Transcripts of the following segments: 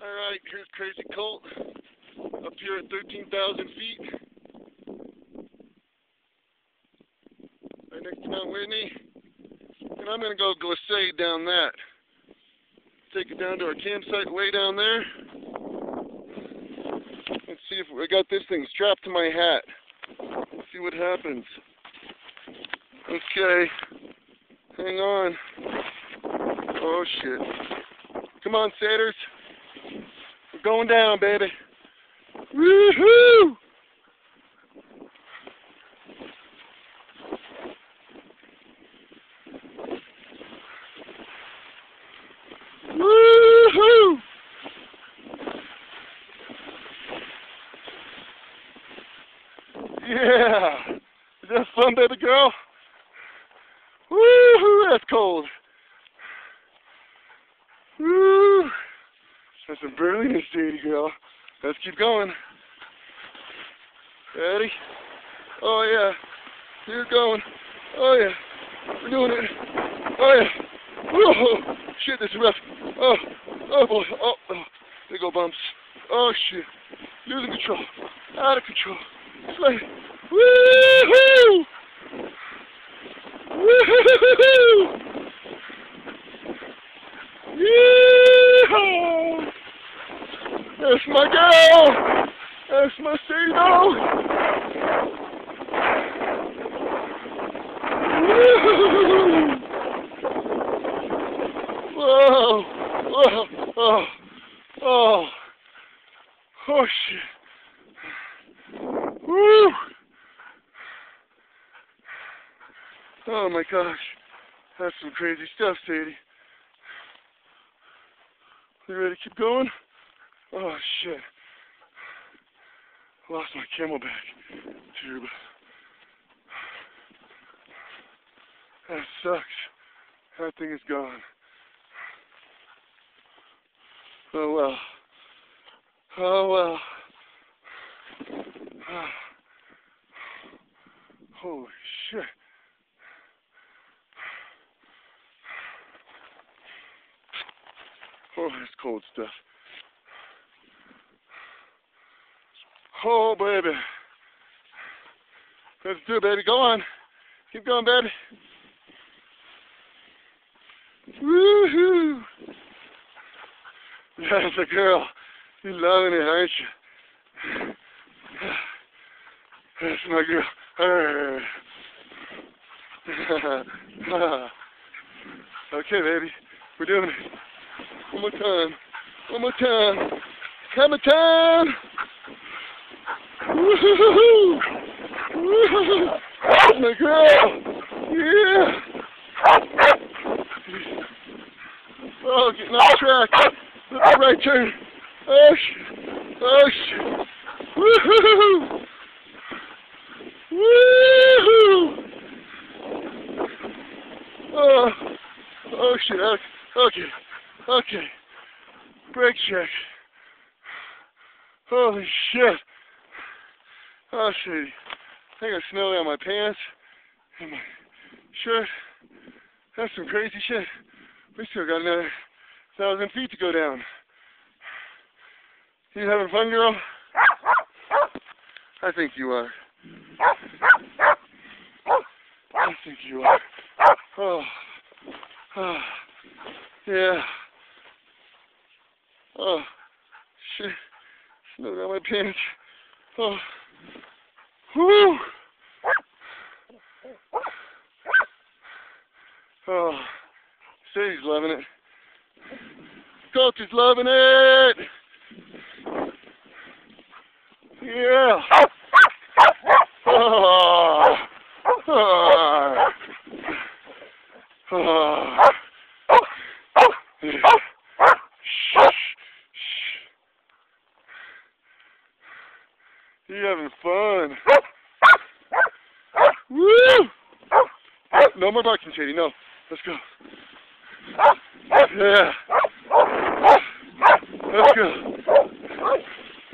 Alright, here's Crazy Colt up here at 13,000 feet. Right next to Mount Whitney. And I'm going to go glissade down that. Take it down to our campsite way down there. Let's see if I got this thing strapped to my hat. Let's see what happens. Okay. Hang on. Oh shit. Come on, satyrs. Going down, baby. Woohoo! Woohoo! Yeah! Is that fun, baby girl? Woohoo! That's cold. Woo! That's some burliness, Sadie girl. Let's keep going. Ready? Oh yeah. You're going. Oh yeah. We're doing it. Oh yeah. Whoa! Shit, this is rough. Oh, oh boy. Oh, oh. Big old bumps. Oh shit. Losing control. Out of control. Slay. Woohoo! Woohoo! Yeehaw! That's my girl! That's my! Whoa! Whoa! Oh! Oh! Oh shit! Woo! Oh my gosh. That's some crazy stuff, Sadie. You ready to keep going? Oh shit. Lost my CamelBak tube. That sucks. That thing is gone. Oh well. Oh well. Holy shit. Oh, that's cold stuff. Oh, baby. Let's do it, baby. Go on. Keep going, baby. Woohoo! That's a girl. You're loving it, aren't you? That's my girl. okay, baby. We're doing it. One more time. One more time. Come Hammer time! That's my girl! Yeah! Oh, getting off track. That's right turn. Oh, shit. Oh, shit. Woo-hoo-hoo! Oh, oh shit. Okay. Okay. Brake check. Holy shit. Oh shit. I got snow on my pants and my shirt. That's some crazy shit. We still got another thousand feet to go down. You having fun, girl? I think you are. I think you are. Oh. Oh. Yeah. Oh. Shit. Snow down my pants. Oh. Whew. Oh. Sadie's loving it. Coach is loving it. Yeah. Oh. Oh. Oh. Yeah. Shh. Shh. You having fun? Woo! No more barking, Sadie. No. Let's go. Yeah. Let's go.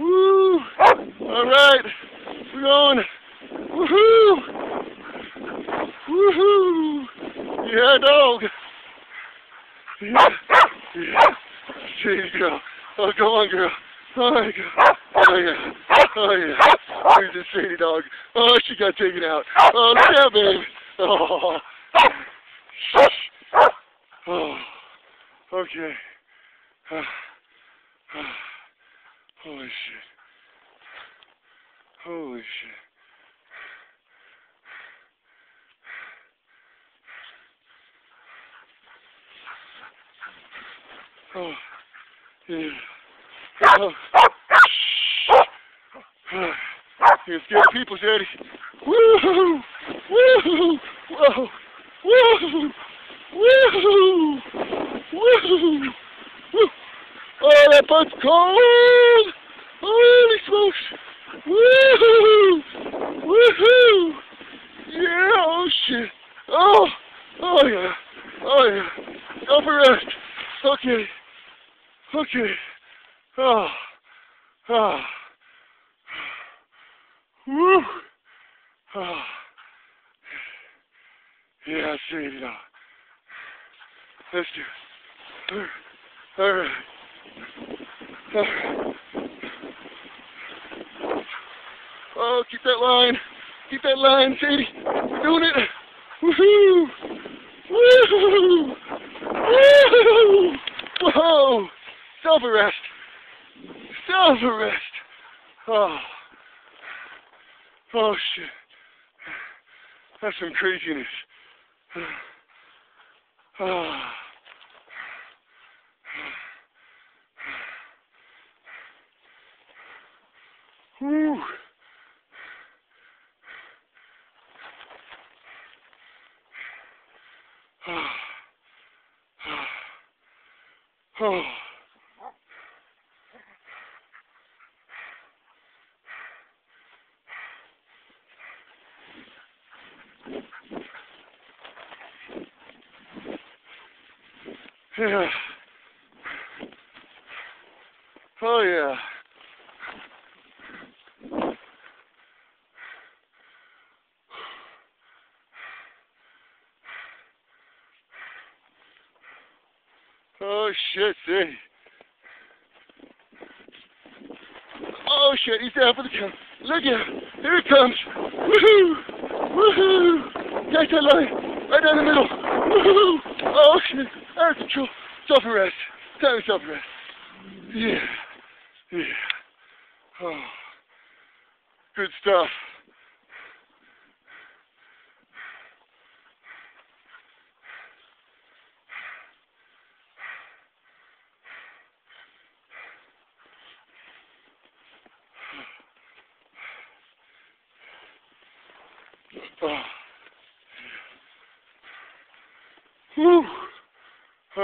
Woo! All right. We're going. Woohoo! Woohoo! Yeah, dog. Yeah. Yeah. You oh, go. Oh, come on, girl. Oh, my God. Oh, yeah. Oh, yeah. Oh, Here's this Sadie dog. Oh, she got taken out. Oh, yeah, babe. Oh. Oh. Okay. Holy shit. Holy shit. Oh, yeah. Oh. You're scared people, Daddy. Woo! Woo! Whoa! Woo! Woo! Woo! Oh, that butt's cold! Holy smokes! Woo! Woohoo! Yeah! Oh shit! Oh! Oh yeah! Oh yeah! Self arrest! Okay. Okay. Oh. Oh. Woo. Oh. Yeah, see it. Let's do it. All right. All right. Oh, keep that line. Keep that line, Sadie. Doing it. Woohoo! Woohoo! Woohoo! Whoa! Self-arrest. Self-arrest. Oh. Oh, shit. That's some craziness. Oh. Oh. Oh. Yeah. Oh yeah. Oh shit, see. Oh shit, he's down for the count. Look him. Here it comes. Woohoo! Woohoo! Catch that line. Right down the middle. Woohoo! Oh shit. Of control. Self arrest. Time self arrest. Yeah. Yeah. Oh. Good stuff. Oh. Whew.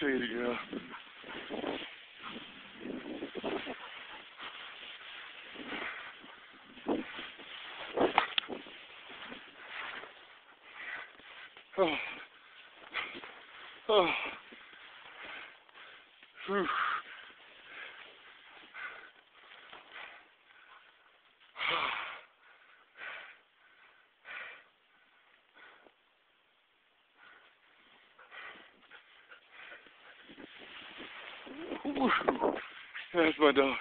Say it again. Oh. Oh. Whew. That's my dog.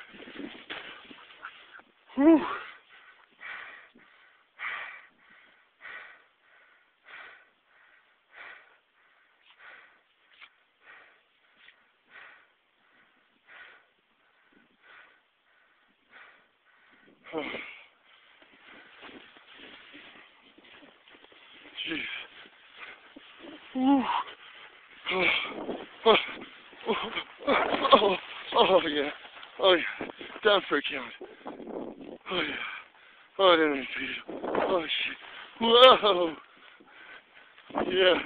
Whew. Oh. Jeez. Whew. Oh. Oh. Oh. Oh. Oh, yeah. Oh, yeah. Down for a count. Oh, yeah. Oh, see it. Oh, shit. Whoa. Yeah.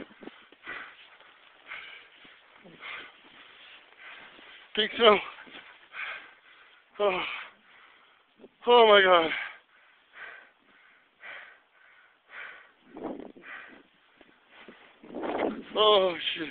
Think so? Oh. Oh my god. Oh shit.